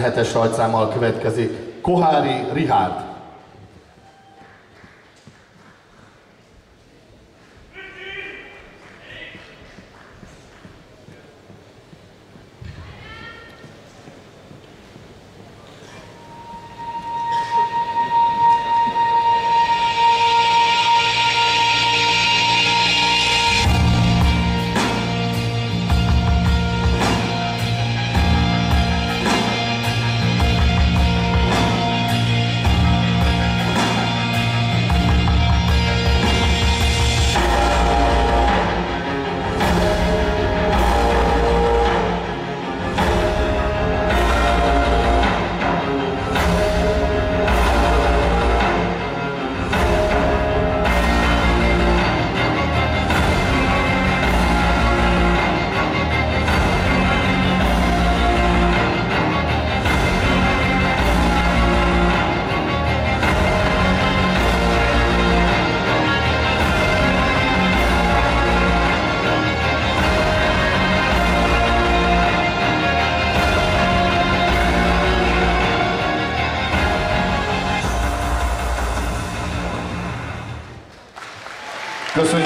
hetes rajtszámmal következik Kohári Rihárd. Köszönjük!